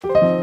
Thank